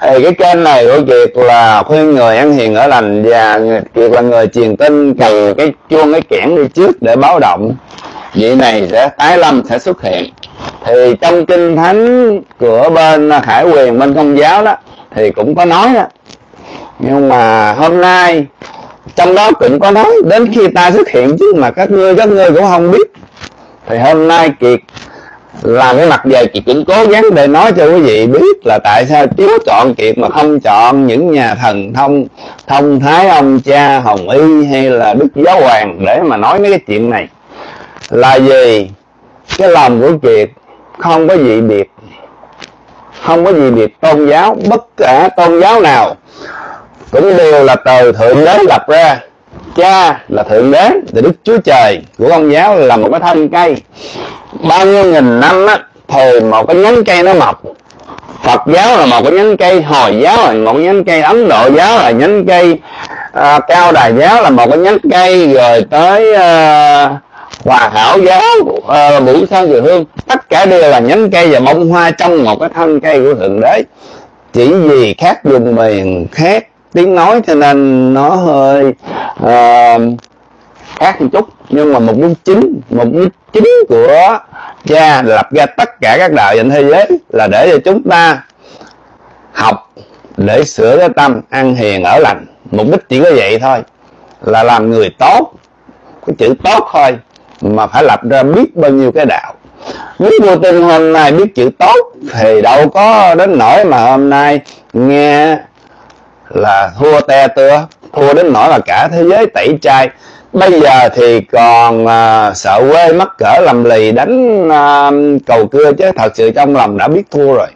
thì cái kênh này của Kiệt là khuyên người ăn hiền ở lành và Kiệt là người truyền tin cần cái chuông cái kẽn đi trước để báo động. Vị này sẽ tái lâm sẽ xuất hiện. Thì trong kinh thánh của bên khải quyền, bên công giáo đó, thì cũng có nói đó. Nhưng mà hôm nay, trong đó cũng có nói, đến khi ta xuất hiện chứ mà các ngươi các ngươi cũng không biết. Thì hôm nay kiệt là cái mặt về kiệt cũng cố gắng để nói cho quý vị biết là tại sao Chúa chọn kiệt mà không chọn những nhà thần thông thông thái ông cha hồng y hay là đức giáo hoàng để mà nói mấy cái chuyện này. Là gì? Cái lòng của kiệt không có gì biệt, không có gì biệt tôn giáo, bất cả tôn giáo nào, cũng đều là từ thượng đế lập ra. Cha là thượng đế thì đức chúa trời của công giáo là một cái thân cây bao nhiêu nghìn năm á thì một cái nhánh cây nó mọc Phật giáo là một cái nhánh cây, Hồi giáo là một cái nhánh cây, Ấn Độ giáo là nhánh cây, à, Cao Đài giáo là một cái nhánh cây, rồi tới à, Hòa Hảo giáo, à, Vũ Sơn Dừa Hương, tất cả đều là nhánh cây và bông hoa trong một cái thân cây của Thượng Đế. Chỉ vì khác vùng miền, khác tiếng nói cho nên nó hơi uh, khác một chút. Nhưng mà mục đích chính mục đích chính của cha lập ra tất cả các đạo trên thế giới là để cho chúng ta học, để sửa cái tâm ăn hiền ở lành. Mục đích chỉ có vậy thôi, là làm người tốt, cái chữ tốt thôi, mà phải lập ra biết bao nhiêu cái đạo. Nếu vô tình hôm nay biết chữ tốt, thì đâu có đến nỗi mà hôm nay nghe là thua te tưa, thua đến nỗi là cả thế giới tẩy chay bây giờ thì còn à, sợ quê mắc cỡ lầm lì đánh à, cầu cưa chứ. Thật sự trong lòng đã biết thua rồi.